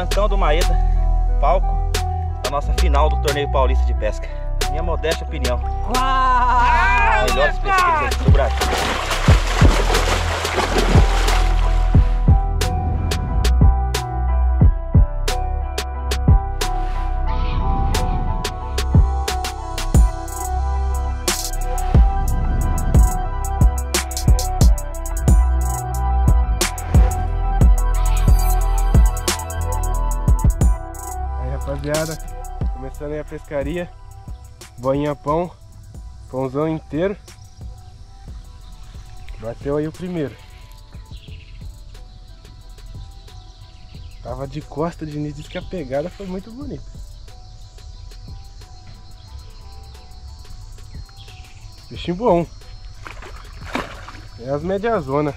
o tancão do Maeda, palco da nossa final do torneio paulista de pesca. Minha modesta opinião. Melhores pesqueiros do Brasil. Rapaziada. Começando aí a pescaria. Boinha pão. Pãozão inteiro. Bateu aí o primeiro. Tava de costa, de Diniz disse que a pegada foi muito bonita. Peixinho bom. É as mediazonas.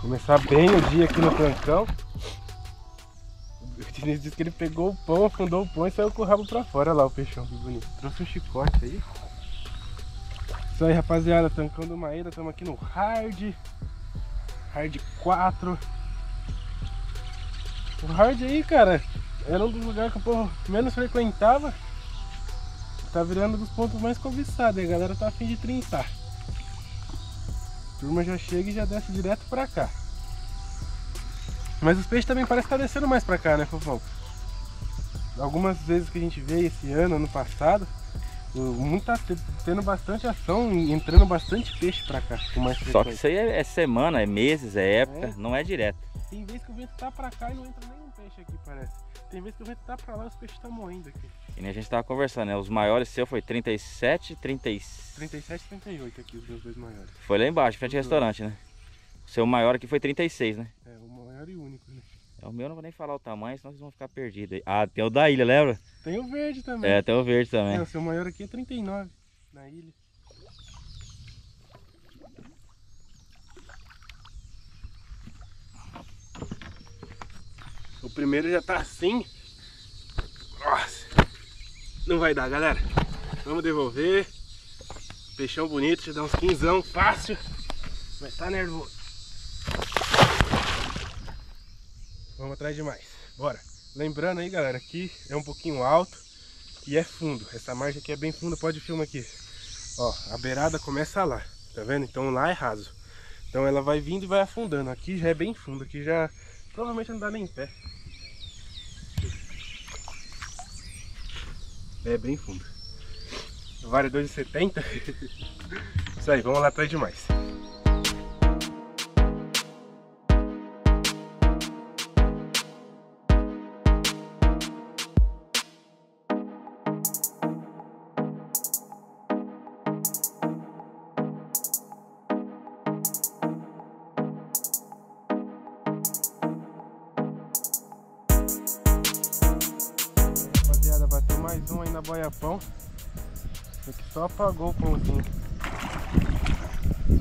Começar bem o dia aqui no trancão. Diniz disse que ele pegou o pão, afundou o pão e saiu com o rabo pra fora lá o peixão, que bonito. Trouxe um chicote aí. Isso aí, rapaziada. Tancão do Maeda. Estamos aqui no Hard. Hard 4. O Hard aí, cara, era um dos lugares que o povo menos frequentava. Tá virando um dos pontos mais cobiçados. A galera tá afim de trintar. A turma já chega e já desce direto pra cá. Mas os peixes também parecem estar descendo mais pra cá, né, Fofão? Algumas vezes que a gente veio esse ano, ano passado, o mundo tá te- tendo bastante ação e entrando bastante peixe pra cá, com mais Só que isso aí é, é semana, é meses, é época, É. não é direto. Tem vez que o vento tá pra cá e não entra nenhum peixe aqui, parece. Tem vez que o vento tá pra lá e os peixes estão morrendo aqui. E nem a gente tava conversando, né? Os maiores seu foi 37, 30... 37 e 38 aqui, os meus dois maiores. Foi lá embaixo, frente ao Uhum. restaurante, né? O seu maior aqui foi 36, né? É, o maior e único, né? É, O meu eu não vou nem falar o tamanho, senão vocês vão ficar perdidos. Ah, tem o da ilha, lembra? Tem o verde também. É, tem o verde também. É, o seu maior aqui é 39 na ilha. O primeiro já tá assim. Nossa. Não vai dar, galera. Vamos devolver. Peixão bonito, te dá uns quinzão fácil. Mas tá nervoso. Vamos atrás de mais. Bora. Lembrando aí, galera, aqui é um pouquinho alto e é fundo. Essa margem aqui é bem funda, pode filmar aqui. Ó, a beirada começa lá, tá vendo? Então lá é raso. Então ela vai vindo e vai afundando. Aqui já é bem fundo, aqui já provavelmente não dá nem em pé. É bem fundo. Vale 2,70. Isso aí, vamos lá atrás de mais. Um aí na boia pão. Só que só apagou o pãozinho.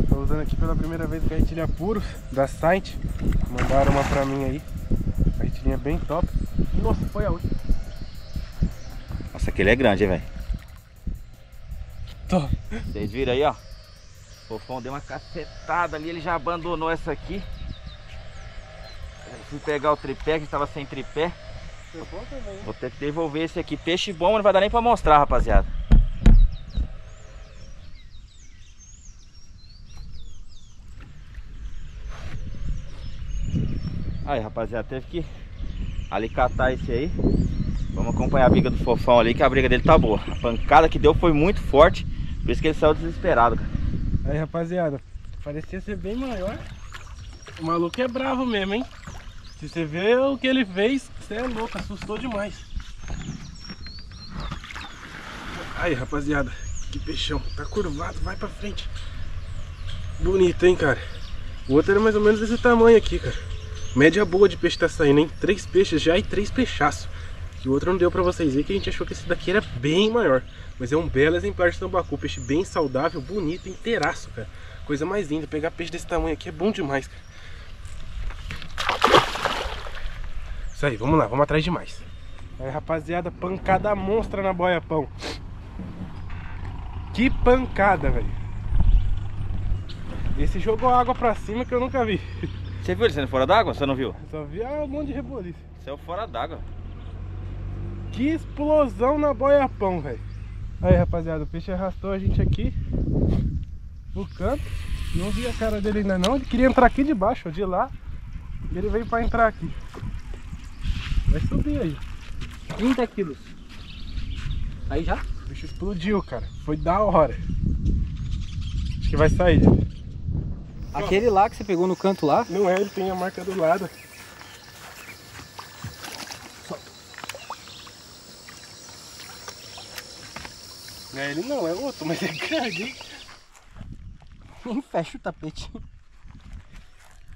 Tô usando aqui pela primeira vez carretilha puros da site. Mandaram uma pra mim aí. Carretilhinha bem top. Nossa, foi a última. Nossa, aquele é grande, hein, velho. Top. Vocês viram aí, ó. O fofão deu uma cacetada ali, ele já abandonou essa aqui. Eu fui pegar o tripé, que estava sem tripé. Vou ter que devolver esse aqui. Peixe bom, não vai dar nem pra mostrar, rapaziada. Aí, rapaziada, teve que ali catar esse aí. Vamos acompanhar a briga do fofão ali, que a briga dele tá boa. A pancada que deu foi muito forte, por isso que ele saiu desesperado, cara. Aí, rapaziada, parecia ser bem maior. O maluco é bravo mesmo, hein? Se você vê o que ele fez, você é louco, assustou demais. Aí, rapaziada, que peixão. Tá curvado, vai pra frente. Bonito, hein, cara? O outro era mais ou menos desse tamanho aqui, cara. Média boa de peixe tá saindo, hein? Três peixes já e três peixaços. Que o outro não deu pra vocês verem, que a gente achou que esse daqui era bem maior. Mas é um belo exemplar de tambacu. Peixe bem saudável, bonito, inteiraço, cara. Coisa mais linda. Pegar peixe desse tamanho aqui é bom demais, cara. Isso aí, vamos lá, vamos atrás de mais. Aí, rapaziada, pancada monstra na boia pão. Que pancada, velho. Esse jogou água pra cima que eu nunca vi. Você viu ele saindo fora d'água? Você não viu? Só vi ah, um monte de reboliço. Saiu fora d'água. Que explosão na boia pão, velho. Aí, rapaziada, o peixe arrastou a gente aqui no canto. Não vi a cara dele ainda não. Ele queria entrar aqui de baixo, de lá. E ele veio pra entrar aqui. Vai subir aí. 30 quilos. Aí já? O bicho explodiu, cara. Foi da hora. Acho que vai sair. Aquele lá que você pegou no canto lá? Não é, ele tem a marca do lado. Não é ele não, é outro, mas é grande, hein? Nem fecha o tapete.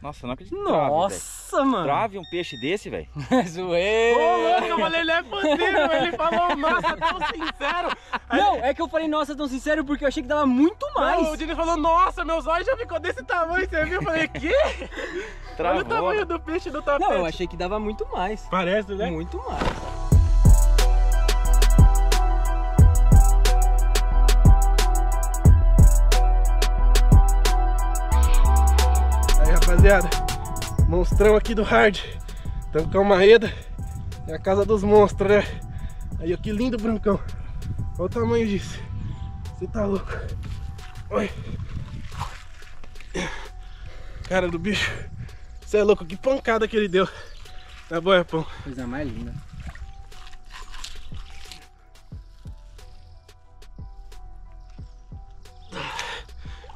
Nossa, eu não acredito. Nossa, mano. Trave um peixe desse, velho. Zoeira. Ô, louco, eu falei, ele é possível. Ele falou, nossa, tão sincero. Aí Não, é que eu falei, nossa, tão sincero, porque eu achei que dava muito mais. Não, o Dini falou, nossa, meus olhos já ficou desse tamanho, você viu? Eu falei, que? Olha Travou. o tamanho do peixe do tapete. Não, eu achei que dava muito mais. Parece, né? Muito mais. Rapaziada, monstrão aqui do hard. Tancão Maeda. É a casa dos monstros, né? Aí, ó, que lindo, Brancão. Olha o tamanho disso. Você tá louco. Oi. Cara do bicho. Você é louco, que pancada que ele deu. Na boia, pão. Coisa mais linda.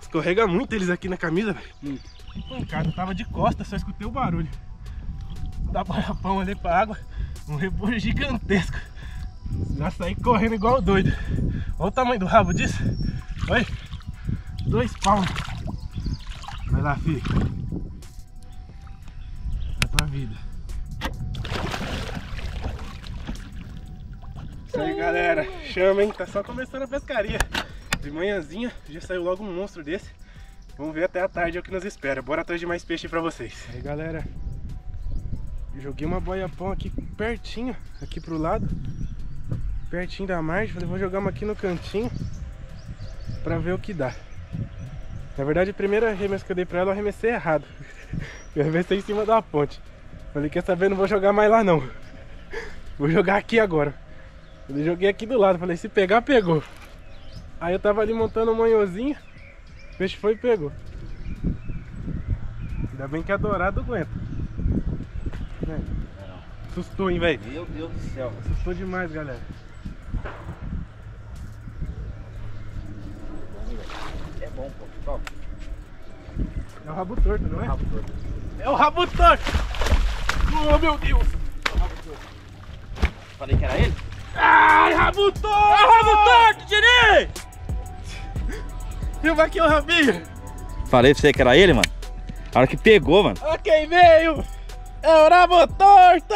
Escorrega muito eles aqui na camisa, velho. Muito. Pancada, tava de costas, só escutei o barulho. Da boia pão ali pra água, um rebolho gigantesco. Já saí correndo igual doido. Olha o tamanho do rabo disso. Olha. Dois palmos. Vai lá, filho. Vai pra vida. Isso aí, galera. Chama, hein? Tá só começando a pescaria. De manhãzinha já saiu logo um monstro desse. Vamos ver até a tarde é o que nos espera. Bora atrás de mais peixe pra vocês. Aí, galera. Joguei uma boia pão aqui pertinho, aqui pro lado. Pertinho da margem. Falei, vou jogar uma aqui no cantinho. Pra ver o que dá. Na verdade, a primeira arremesso que eu dei pra ela, eu arremessei errado. Eu arremessei em cima da ponte. Falei, quer saber, não vou jogar mais lá não. Vou jogar aqui agora. Eu joguei aqui do lado. Falei, se pegar, pegou. Aí eu tava ali montando um manhãozinho. O peixe foi e pegou. Ainda bem que a dourada aguenta. Né? Assustou, hein, velho? Meu Deus do céu. Assustou demais, galera. É bom, pô. Ó, É o rabo torto, não é? rabo torto. É o rabo torto! Oh, meu Deus! Falei que era ele? Ai, rabo torto! É o rabo torto! Filma aqui o rabinho! Falei pra você que era ele, mano. A hora que pegou, mano. Olha quem veio! É o rabo torto!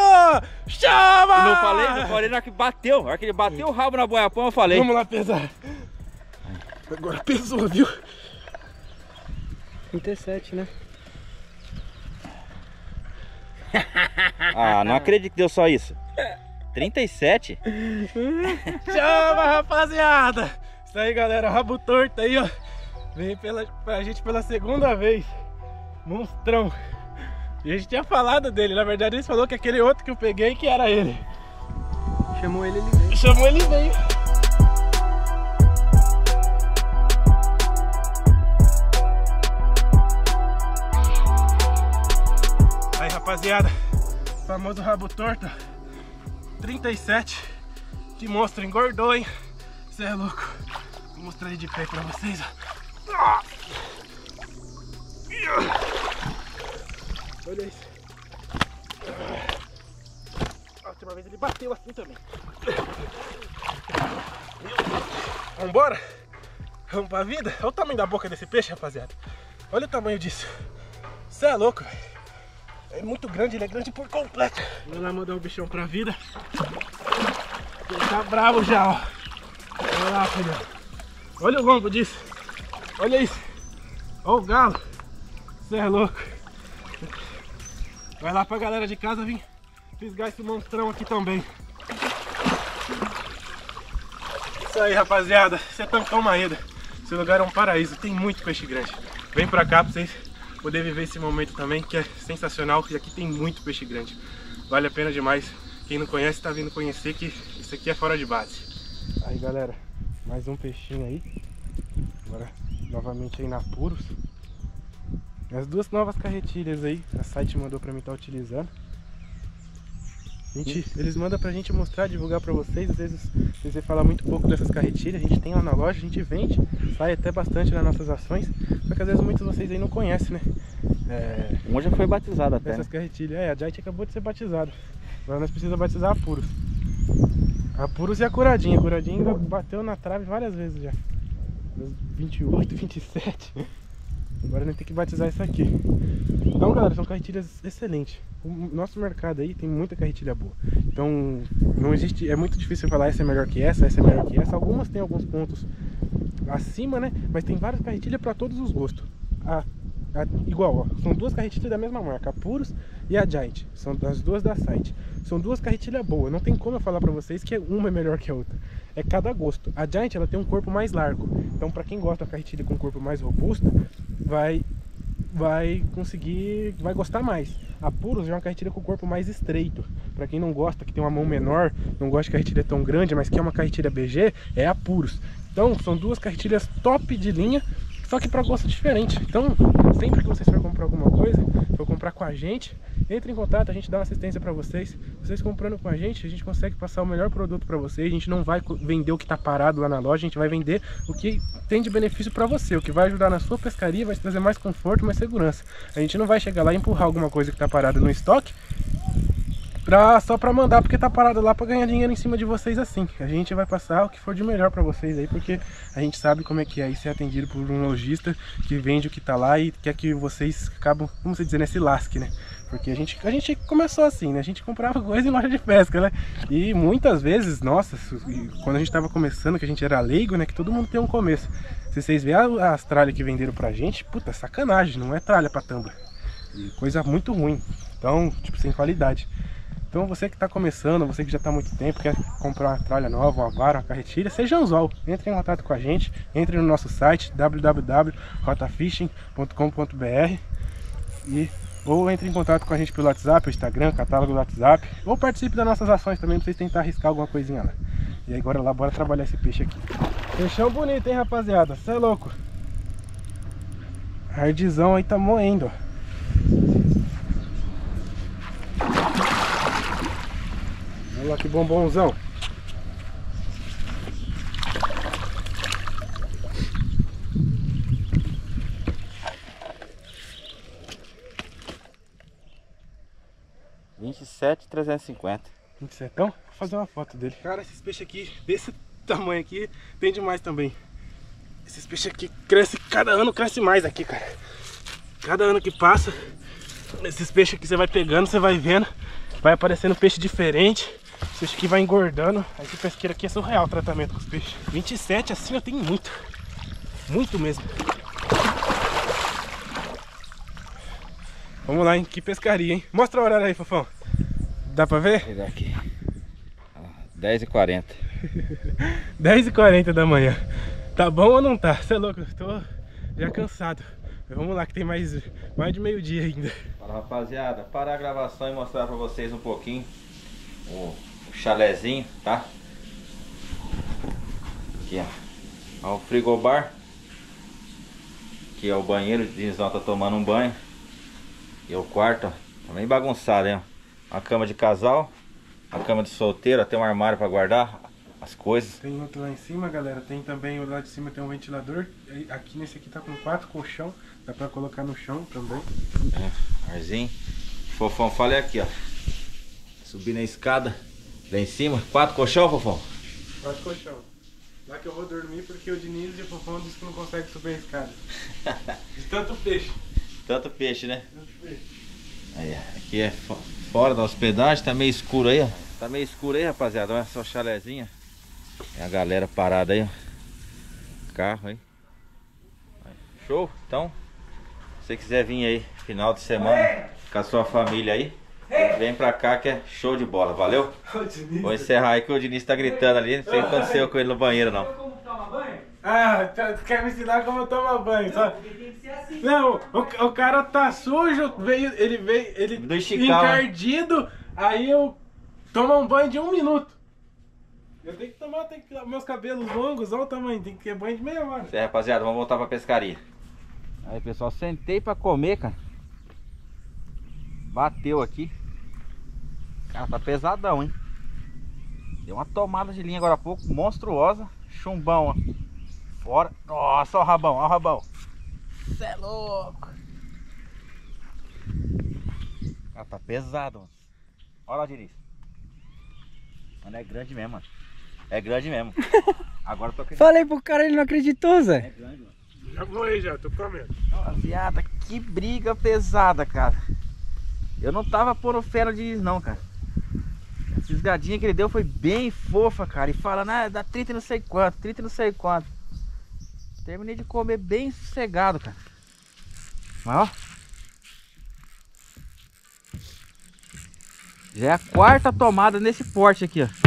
Chama! Não falei, não falei na hora que bateu. Na hora que ele bateu o rabo na boiapão, eu falei. Vamos lá pesar. Agora pesou, viu? 37, né? Ah, não acredito que deu só isso. 37? Chama, rapaziada! Isso aí, galera. Rabo torto aí, ó. Veio pela, pra gente pela segunda vez. Monstrão. E a gente tinha falado dele. Na verdade, eles falou que aquele outro que eu peguei que era ele. Chamou ele, ele veio. Chamou ele e veio. Aí, rapaziada. Famoso rabo torto. 37. Que monstro engordou, hein? Você é louco. Vou mostrar ele de pé pra vocês, ó. Olha isso. A última vez ele bateu assim também. Vambora? Vamos pra vida? Olha o tamanho da boca desse peixe, rapaziada. Olha o tamanho disso. Você é louco, velho. É muito grande, ele é grande por completo. Vamos lá mandar o bichão pra vida. Ele tá bravo já, ó. Olha lá, filhão. Olha o lombo disso. Olha isso. Olha o galo. Você é louco. Vai lá pra galera de casa vir fisgar esse monstrão aqui também. Isso aí, rapaziada. Isso é Tancão Maeda. Esse lugar é um paraíso, tem muito peixe grande. Vem pra cá pra vocês poderem viver esse momento também, que é sensacional, que aqui tem muito peixe grande. Vale a pena demais. Quem não conhece tá vindo conhecer que isso aqui é fora de base. Aí galera, mais um peixinho aí. Agora novamente aí na Puros. As duas novas carretilhas aí, a site mandou pra mim estar tá utilizando. Gente, eles mandam pra gente mostrar, divulgar pra vocês. Às vezes você fala muito pouco dessas carretilhas. A gente tem lá na loja, a gente vende, sai até bastante nas nossas ações. Só que às vezes muitos de vocês aí não conhecem, né? É... Uma já foi batizada até. Essas carretilhas. É, a Jait acabou de ser batizada. Agora nós precisamos batizar a Puros. A Puros e a Curadinha. A Curadinha bateu na trave várias vezes já. 28, 27. Agora a gente tem que batizar isso aqui. Então, galera, são carretilhas excelentes. O nosso mercado aí tem muita carretilha boa. Então, não existe, é muito difícil falar essa é melhor que essa, essa é melhor que essa. Algumas têm alguns pontos acima, né? Mas tem várias carretilhas para todos os gostos. A, a, igual, ó, são duas carretilhas da mesma marca, a Puros e a Giant. São as duas da site. São duas carretilhas boas. Não tem como eu falar para vocês que uma é melhor que a outra. É cada gosto. A Giant ela tem um corpo mais largo. Então, para quem gosta da carretilha com um corpo mais robusto, vai vai conseguir, vai gostar mais. A Puros é uma carretilha com o corpo mais estreito. Para quem não gosta, que tem uma mão menor, não gosta de carretilha tão grande, mas que é uma carretilha BG, é a Puros. Então, são duas carretilhas top de linha, só que para gosto diferente. Então, sempre que vocês for comprar alguma coisa, for comprar com a gente, entre em contato, a gente dá uma assistência para vocês. Vocês comprando com a gente, a gente consegue passar o melhor produto para vocês. A gente não vai vender o que está parado lá na loja, a gente vai vender o que tem de benefício para você, o que vai ajudar na sua pescaria, vai trazer mais conforto, mais segurança. A gente não vai chegar lá e empurrar alguma coisa que está parada no estoque pra, só para mandar porque tá parado lá para ganhar dinheiro em cima de vocês assim. A gente vai passar o que for de melhor para vocês aí, porque a gente sabe como é que é ser atendido por um lojista que vende o que tá lá e quer que vocês acabam, como se dizer, nesse lasque, né? Porque a gente, a gente começou assim, né? A gente comprava coisa em loja de pesca, né? E muitas vezes, nossa, quando a gente tava começando, que a gente era leigo, né? Que todo mundo tem um começo. Se vocês verem as tralhas que venderam pra gente, puta, sacanagem, não é tralha pra tamba. Coisa muito ruim. Então, tipo, sem qualidade. Então você que está começando, você que já está há muito tempo, quer comprar uma tralha nova, uma vara, uma carretilha, seja anzol. Entre em contato com a gente, entre no nosso site www.rotafishing.com.br e ou entre em contato com a gente pelo WhatsApp, Instagram, catálogo do WhatsApp, ou participe das nossas ações também, pra vocês tentar arriscar alguma coisinha lá. E agora lá, bora trabalhar esse peixe aqui. Peixão bonito, hein, rapaziada? Você é louco. Hardzão aí tá moendo, ó. Olha lá que bombonzão. Vinte e sete trezentos e cinquenta. Vinte e setão? Vou fazer uma foto dele. Cara, esses peixes aqui, desse tamanho aqui, tem demais também. Esses peixes aqui crescem, cada ano cresce mais aqui, cara. Cada ano que passa, esses peixes aqui você vai pegando, você vai vendo, vai aparecendo peixe diferente. Esse peixe aqui vai engordando. Esse pesqueiro aqui é surreal o tratamento com os peixes. 27 assim eu tenho muito. Muito mesmo. Vamos lá, hein? Que pescaria, hein? Mostra o horário aí, Fofão. Dá pra ver? Vou pegar aqui. 10h40. 10h40 da manhã. Tá bom ou não tá? Você é louco? Tô já cansado. Vamos lá que tem mais, mais de meio dia ainda. Fala rapaziada, parar a gravação e mostrar pra vocês um pouquinho o chalezinho, tá? Aqui, ó. ó o frigobar. Aqui é o banheiro, o Dinizão tá tomando um banho. E é o quarto, ó. Tá bem bagunçado, hein? A cama de casal, a cama de solteiro, tem um armário pra guardar as coisas. Tem outro lá em cima, galera. Tem também, o lá de cima tem um ventilador. Aqui nesse aqui tá com quatro colchão. Dá pra colocar no chão também. É, arzinho. Fofão, falei aqui, ó. Subir na escada. Lá em cima. Quatro colchão, Fofão? Quatro colchão. Lá que eu vou dormir porque o Diniz e o Fofão disse que não consegue subir a escada. De tanto peixe. Tanto peixe, né? Tanto peixe. Aí, aqui é fora da hospedagem, tá meio escuro aí, ó. Tá meio escuro aí, rapaziada. Olha só chalezinha. É a galera parada aí, ó. Carro aí. Show? Então, se você quiser vir aí final de semana com a sua família aí, Vem pra cá que é show de bola, valeu? Vou encerrar aí que o Diniz tá gritando ali. Não sei o que aconteceu com ele no banheiro, não. Ah, tá- quer me ensinar como eu tomo banho, só. Não, o, o cara tá sujo, veio, ele veio, ele Do né? encardido, aí eu tomo um banho de um minuto. Eu tenho que tomar, tenho que meus cabelos longos, olha o tamanho, tem que ter banho de meia hora. Aí, rapaziada, vamos voltar pra pescaria. Aí, pessoal, sentei pra comer, cara. Bateu aqui. Cara, tá pesadão, hein? Deu uma tomada de linha agora há pouco, monstruosa. Chumbão, ó. Fora. Nossa, ó o rabão, ó o rabão. Cê é louco. Cara, tá pesado, mano. Olha lá, Diniz. Mano, é grande mesmo, mano. É grande mesmo. Agora eu tô acreditando. Falei pro cara, ele não acreditou, É Zé. grande, mano. Já vou aí já, tô comendo. Rapaziada, que briga pesada, cara. Eu não tava pondo fé no Diniz, não, cara. A fisgadinha que ele deu foi bem fofa, cara. E falando, ah, dá 30 e não sei quanto, 30 e não sei quanto. Terminei de comer bem sossegado, cara. Mas, ó. Já é a quarta tomada nesse porte aqui, ó.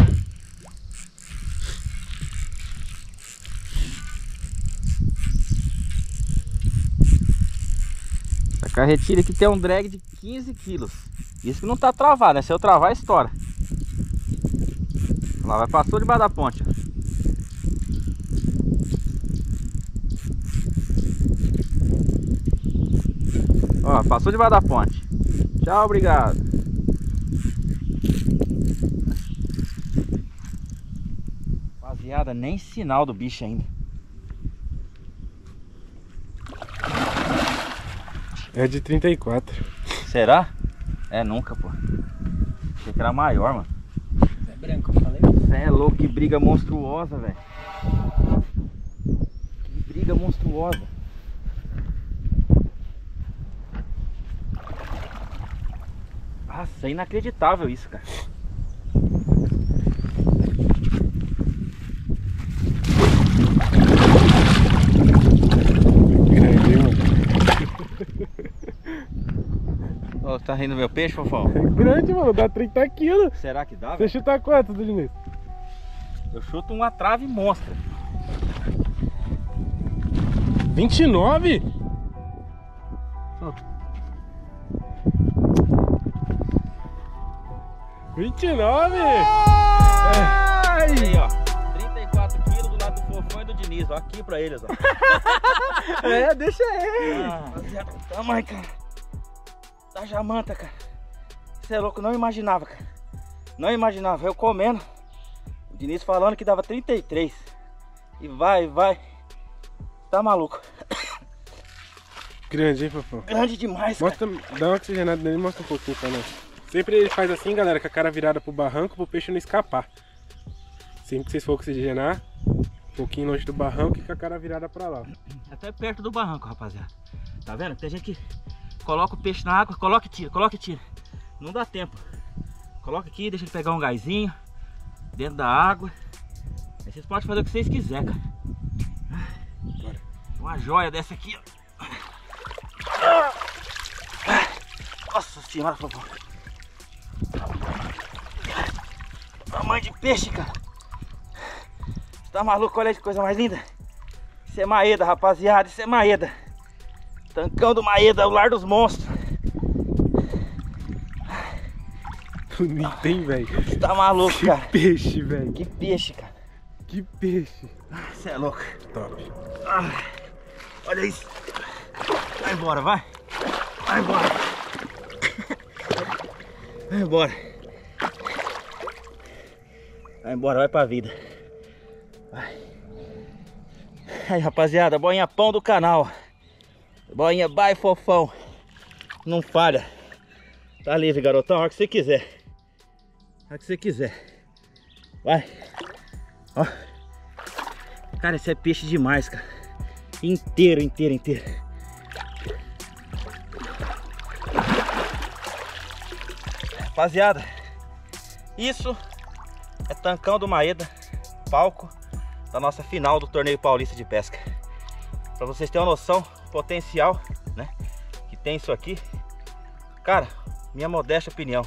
Carretilha aqui tem um drag de 15 quilos. Isso que não tá travado, né? Se eu travar, estoura. Lá, vai passou debaixo da ponte. Ó, passou debaixo da ponte. Tchau, obrigado. Rapaziada, nem sinal do bicho ainda. É de 34. Será? É nunca, pô. Achei que era maior, mano. Zé branco, eu falei. Cê é louco, que briga monstruosa, velho. Que briga monstruosa. Nossa, é inacreditável isso, cara. Grande, hein, mano. Ô, tá rindo do meu peixe, fofão? É grande, mano, dá 30 quilos. Será que dá, Você velho? chuta quanto, Diniz? Eu chuto uma trave monstra. 29? Solta. 29? Aí, ó. 34 quilos do lado do fofão e do Diniz, ó. Aqui pra eles, ó. É, deixa ele. Ah, rapaziada, tamanho, cara. Da jamanta, cara. Você é louco, não imaginava, cara. Não imaginava. Eu comendo. O Diniz falando que dava 33. E vai, vai. Tá maluco. Grande, hein, Fofão? Grande demais, cara. Mostra, dá uma oxigenada nele e mostra um pouquinho pra nós. Sempre ele faz assim, galera, com a cara virada pro barranco, pro peixe não escapar. Sempre que vocês for oxigenar, um pouquinho longe do barranco e com a cara virada pra lá. Até perto do barranco, rapaziada. Tá vendo? Tem gente que coloca o peixe na água, coloca e tira, coloca e tira. Não dá tempo. Coloca aqui, deixa ele pegar um gásinho dentro da água. Aí vocês podem fazer o que vocês quiserem, cara. Uma joia dessa aqui, ó. Nossa senhora, por favor. Tamanho de peixe, cara. Você tá maluco? Olha que coisa mais linda. Isso é Maeda, rapaziada. Isso é Maeda. Tancão do Maeda, o lar dos monstros. Bonito, hein, velho? Você tá maluco, Que cara. peixe, velho. Que peixe, cara. Que peixe. Você é louco. Top. Ah, olha isso. Vai embora, vai. Vai embora. Vai embora. Vai embora, vai pra vida. Vai. Aí, rapaziada, boinha pão do canal. Boinha vai fofão. Não falha. Tá livre, garotão. A hora que você quiser. A hora que você quiser. Vai. Ó. Cara, esse é peixe demais, cara. Inteiro, inteiro, inteiro. Rapaziada, isso é tancão do Maeda, palco da nossa final do torneio paulista de pesca. Pra vocês terem uma noção, potencial, né? Que tem isso aqui. Cara, minha modesta opinião,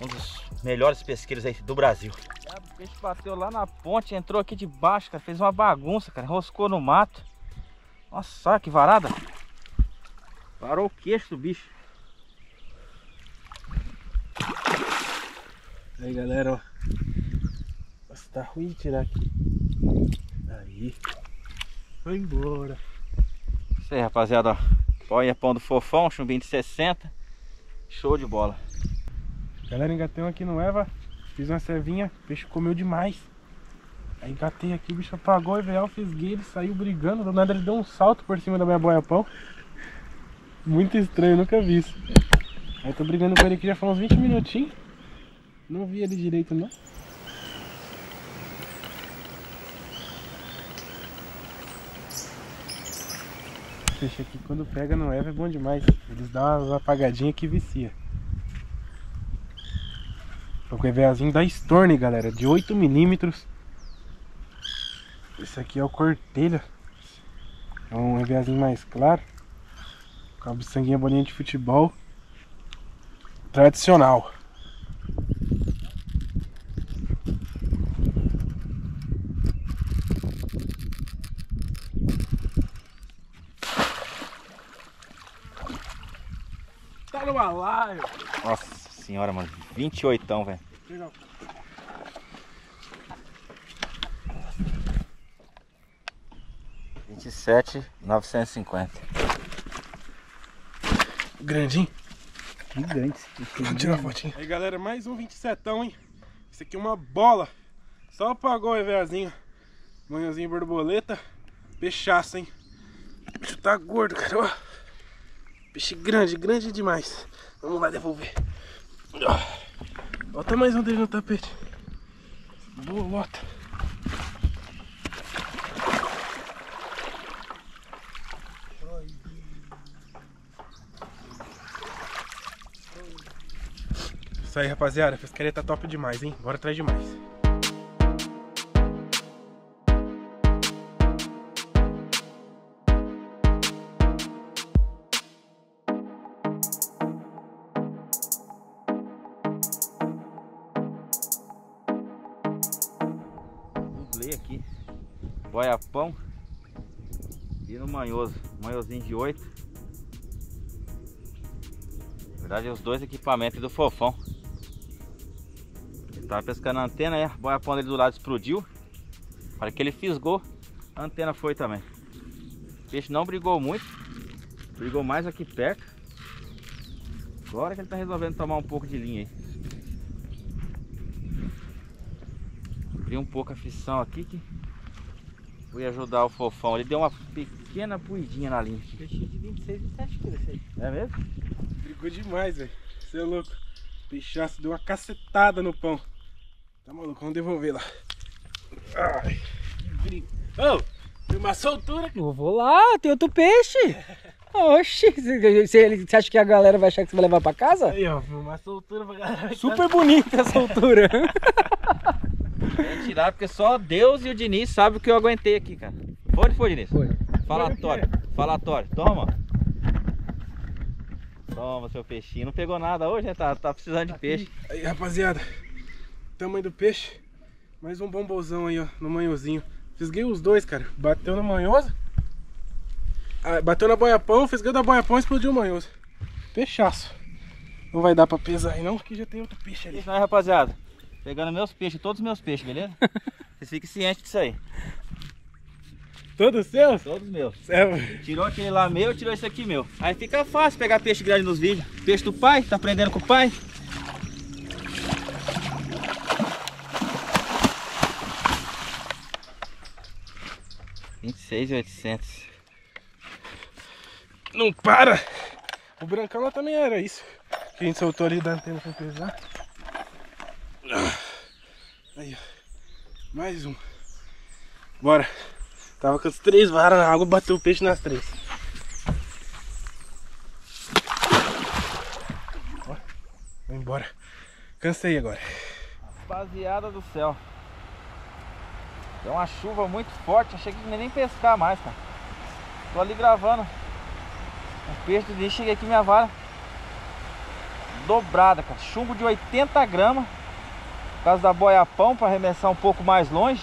um dos melhores pesqueiros aí do Brasil. O peixe bateu lá na ponte, entrou aqui de baixo, cara, fez uma bagunça, cara, roscou no mato. Nossa, que varada. Parou o queixo do bicho. Aí galera, ó. Nossa, tá ruim de tirar aqui. Aí. Foi embora. Isso aí, rapaziada, e pão do fofão, chumbinho de 60. Show de bola. Galera, engatei aqui no Eva. Fiz uma servinha, o peixe comeu demais. Aí engatei aqui, o bicho apagou e veio, fisguei, ele saiu brigando. Do nada ele deu um salto por cima da minha boia pão. Muito estranho, nunca vi isso. Aí tô brigando com ele aqui já faz uns 20 minutinhos. Não vi ele direito não. Peixe aqui quando pega no Eva é bom demais. Eles dão umas apagadinhas que vicia. O EVAzinho da Storm, galera, de 8mm. Esse aqui é o Cortelha. É um EVAzinho mais claro. Com a sanguinha bolinha de futebol. Tradicional. Tá Nossa senhora, mano. 28, velho. Legal. Vinte e sete, novecentos e cinquenta. Grandinho. Gigante. Vamos tirar a fotinha. Aí galera, mais um 27, hein? Esse aqui é uma bola. Só apagou o EVAzinho. Manhãzinho borboleta. Peixaço, hein? O bicho tá gordo, cara. ó. Peixe grande, grande demais. Vamos lá devolver. Bota mais um dele no tapete. Bolota. Isso aí, rapaziada. Pescaria tá top demais, hein? Bora atrás de manhoso. Manhozinho de 8. Na verdade, os dois equipamentos do fofão. Ele tava pescando a antena aí, a boiapão dele do lado explodiu. Para que ele fisgou, a antena foi também. O peixe não brigou muito. Brigou mais aqui perto. Agora que ele tá resolvendo tomar um pouco de linha aí. Abri um pouco a fissão aqui que fui ajudar o fofão. Ele deu uma pequena puidinha na linha. Peixinho de 26, 27 quilos esse aí. É mesmo? Brigou demais, velho. Você é louco. Peixaço deu uma cacetada no pão. Tá maluco? Vamos devolver lá. Ai, que briga. Ô, tem uma soltura. Eu vou lá, tem outro peixe. Oxi, você, acha que a galera vai achar que você vai levar pra casa? Aí, ó, uma soltura pra galera. Super bonita essa altura. Vou tirar porque só Deus e o Diniz sabem o que eu aguentei aqui, cara. Foi foi, Diniz? Foi. Falatório, falatório. Toma. Toma, seu peixinho. Não pegou nada hoje, né? Tá, tá precisando de peixe. Aí, rapaziada. Tamanho do peixe. Mais um bombozão aí, ó, no manhozinho. Fisguei os dois, cara. Bateu no manhoso. Ah, bateu na boiapão, fisguei da boiapão e explodiu o manhoso. Peixaço. Não vai dar pra pesar aí não, porque já tem outro peixe ali. Isso aí, rapaziada. Pegando meus peixes, todos os meus peixes, beleza? Vocês fiquem cientes disso aí. Todos seus? Todos meus. É, Tirou aquele lá meu, tirou esse aqui meu. Aí fica fácil pegar peixe grande nos vídeos. Peixe do pai, tá aprendendo com o pai. Vinte e seis oitocentos. não para! O brancão lá também era isso. Que a gente soltou ali da antena pra pesar. Ah, Aí. Mais um. Bora. Tava com as três varas na água, bateu o peixe nas três. Vou embora. Cansei agora. Rapaziada do céu. Deu uma chuva muito forte, achei que não ia nem pescar mais, cara. Tô ali gravando. O peixe do cheguei aqui minha vara. dobrada, cara. Chumbo de 80 gramas. Por causa da boiapão, para arremessar um pouco mais longe.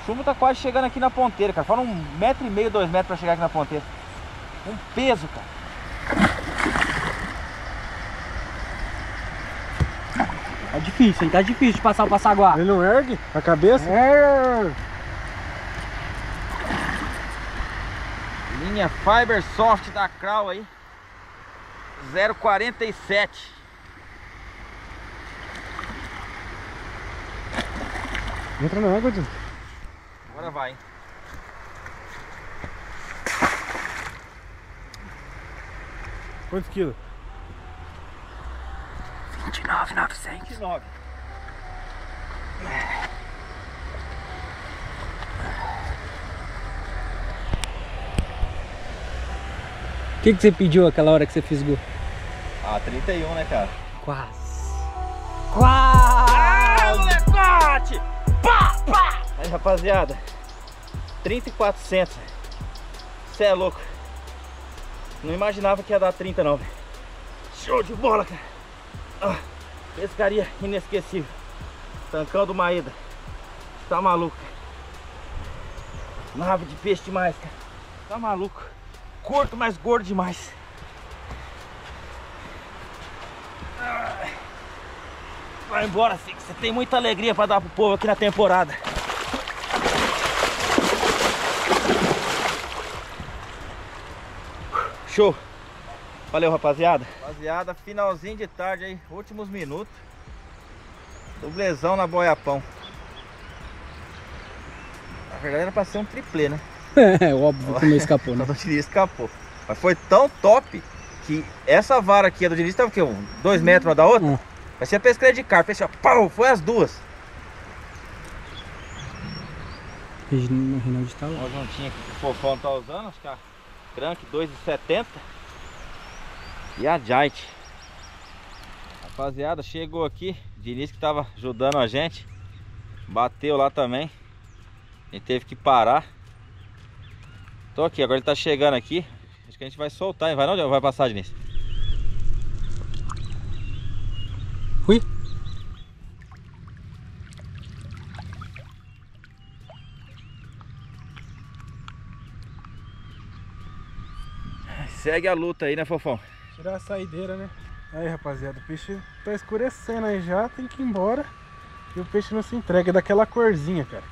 O chumbo tá quase chegando aqui na ponteira, cara. Falta um metro e meio, dois metros para chegar aqui na ponteira. Um peso, cara. Tá difícil, hein? Tá difícil de passar o passaguá. Ele não ergue a cabeça? É. Linha Fiber Soft da Crow aí. 047. Entra na água, Dino. Agora vai, hein? Quantos quilos? 29,900. 29. O que, que você pediu aquela hora que você fisgou? Ah, 31, né, cara? Quase. Quase! molecote! Pá, pá! Aí, rapaziada. 30,400. Você é louco. Não imaginava que ia dar 30, não. Show de bola, cara. Ah, pescaria inesquecível. Tancão do Maída. Tá maluco. Nave de peixe demais, cara. Tá maluco. Curto, mas gordo demais. Ah. Vai embora, Fix. Você tem muita alegria pra dar pro povo aqui na temporada. Show. Valeu, rapaziada. Rapaziada, finalzinho de tarde aí, últimos minutos. Dublezão na boiapão. Na verdade era pra ser um triplê, né? É óbvio que não escapou, né? Diniz escapou. Mas foi tão top que essa vara aqui a do Diniz tava o quê? Um, dois metros uma da outra? Hum. Vai ser a pescaria de carpa. Esse, ó, pau, foi as duas. O Rinaldi tá lá. Ó, juntinho aqui que o Fofão tá usando, acho que a Crank 2,70 e a Giant. Rapaziada, chegou aqui, Diniz que tava ajudando a gente, bateu lá também, a gente teve que parar. Tô aqui, agora ele tá chegando aqui, acho que a gente vai soltar, hein? vai não? Vai passar, Diniz? Fui. Segue a luta aí, né, Fofão? Tirar a saideira, né? Aí, rapaziada, o peixe tá escurecendo aí já, tem que ir embora. E o peixe não se entrega, é daquela corzinha, cara.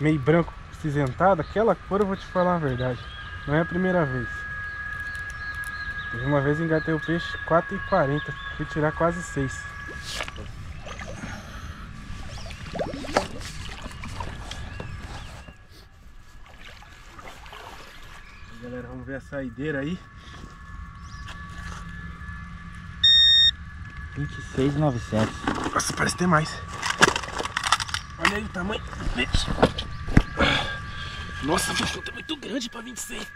Meio branco cinzentado, aquela cor eu vou te falar a verdade. Não é a primeira vez. Uma vez engatei o peixe 4,40, fui tirar quase 6. Galera, vamos ver a saideira aí. 26,900. Nossa, parece ter mais. Olha aí o tamanho do peixe. Nossa, bicho, tá muito grande pra 26.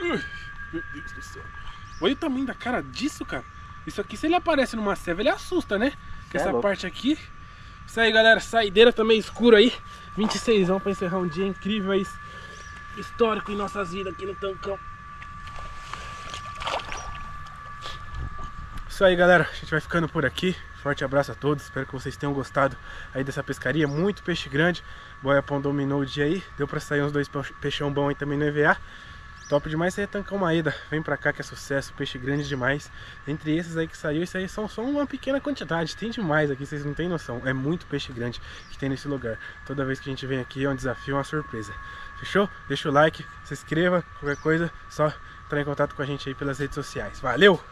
Ui, Meu Deus do céu. Olha o tamanho da cara disso, cara. Isso aqui, se ele aparece numa ceva, ele assusta, né? É essa louco. parte aqui. Isso aí, galera. Saideira também escuro aí. 26 pra encerrar um dia incrível aí. Histórico em nossas vidas aqui no Tancão. Isso aí, galera. A gente vai ficando por aqui. Forte abraço a todos. Espero que vocês tenham gostado aí dessa pescaria. Muito peixe grande. Boiapão dominou o dia aí. Deu pra sair uns dois peixão bom aí também no EVA. Top demais é tancar uma ida. Vem pra cá que é sucesso. Peixe grande demais. Entre esses aí que saiu, isso aí são só uma pequena quantidade. Tem demais aqui, vocês não têm noção. É muito peixe grande que tem nesse lugar. Toda vez que a gente vem aqui é um desafio, uma surpresa. Fechou? Deixa o like, se inscreva, qualquer coisa, só entrar em contato com a gente aí pelas redes sociais. Valeu!